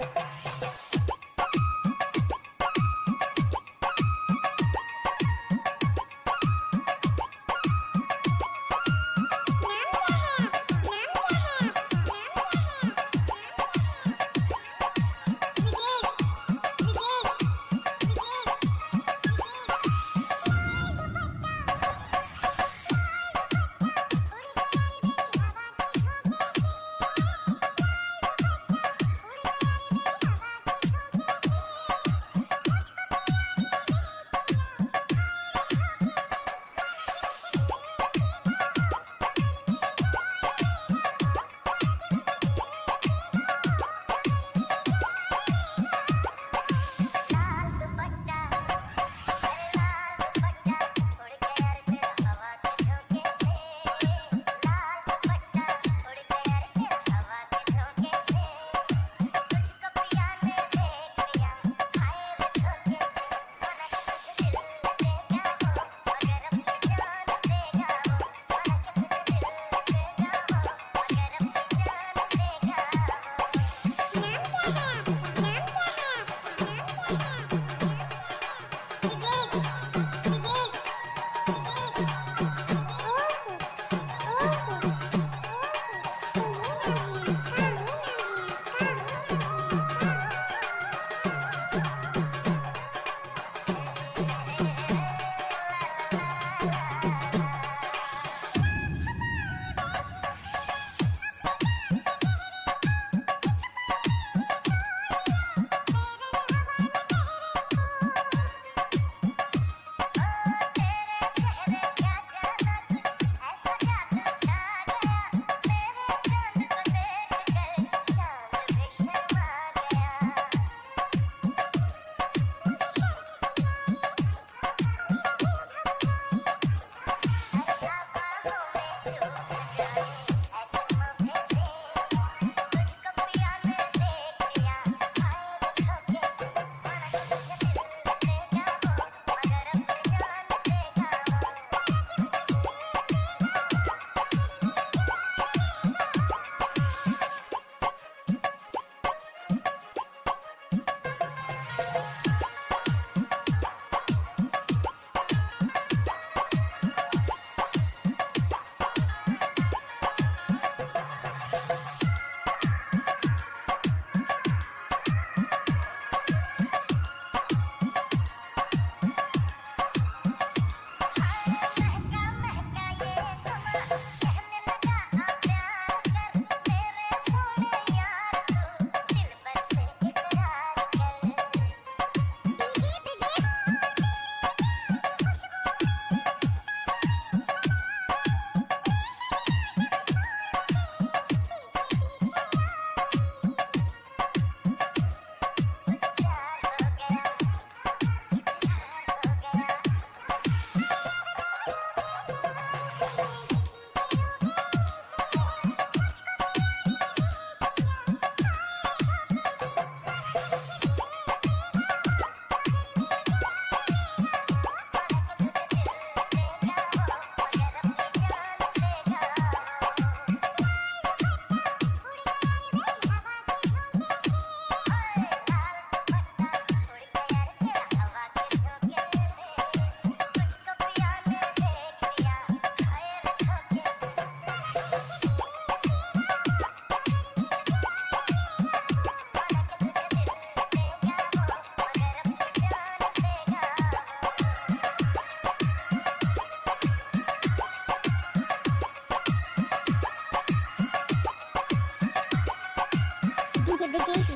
Yes. え、どう。